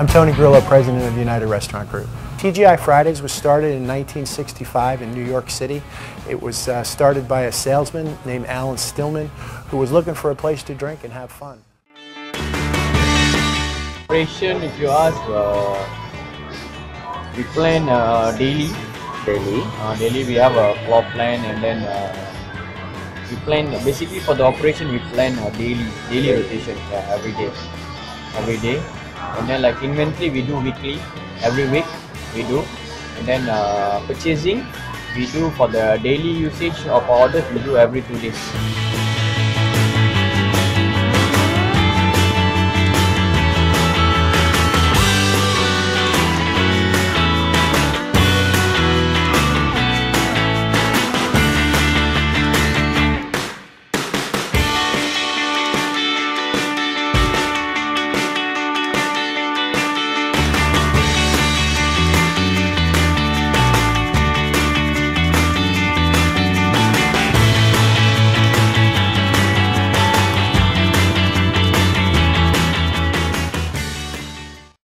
I'm Tony Grillo, president of United Restaurant Group. TGI Fridays was started in 1965 in New York City. It was uh, started by a salesman named Alan Stillman who was looking for a place to drink and have fun. Operation, if you ask, uh, we plan uh, daily. Daily. Uh, daily we have a floor plan and then uh, we plan basically for the operation we plan a daily daily rotation yeah, every day every day and then like inventory we do weekly every week we do. And then uh, purchasing we do for the daily usage of orders we do every two days